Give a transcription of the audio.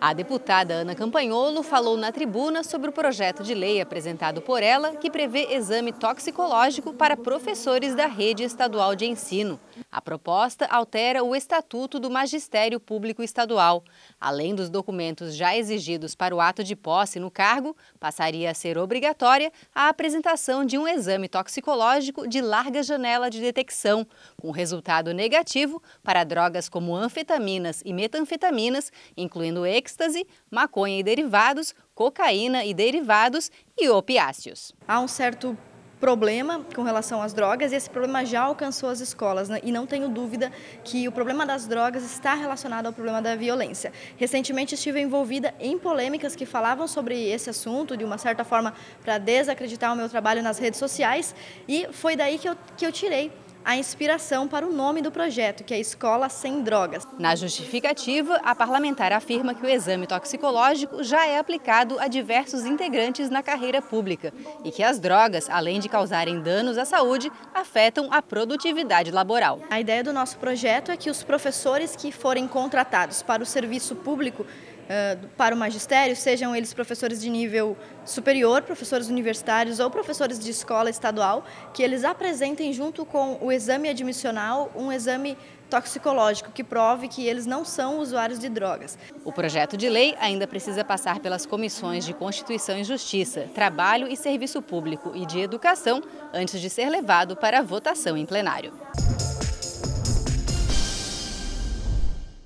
A deputada Ana Campanholo falou na tribuna sobre o projeto de lei apresentado por ela que prevê exame toxicológico para professores da rede estadual de ensino. A proposta altera o Estatuto do Magistério Público Estadual. Além dos documentos já exigidos para o ato de posse no cargo, passaria a ser obrigatória a apresentação de um exame toxicológico de larga janela de detecção, com resultado negativo para drogas como anfetaminas e metanfetaminas, incluindo êxtase, maconha e derivados, cocaína e derivados e opiáceos. Há um certo problema com relação às drogas e esse problema já alcançou as escolas né? e não tenho dúvida que o problema das drogas está relacionado ao problema da violência. Recentemente estive envolvida em polêmicas que falavam sobre esse assunto de uma certa forma para desacreditar o meu trabalho nas redes sociais e foi daí que eu, que eu tirei a inspiração para o nome do projeto, que é Escola Sem Drogas. Na justificativa, a parlamentar afirma que o exame toxicológico já é aplicado a diversos integrantes na carreira pública e que as drogas, além de causarem danos à saúde, afetam a produtividade laboral. A ideia do nosso projeto é que os professores que forem contratados para o serviço público para o magistério, sejam eles professores de nível superior, professores universitários ou professores de escola estadual, que eles apresentem junto com o exame admissional um exame toxicológico que prove que eles não são usuários de drogas. O projeto de lei ainda precisa passar pelas comissões de Constituição e Justiça, Trabalho e Serviço Público e de Educação antes de ser levado para votação em plenário.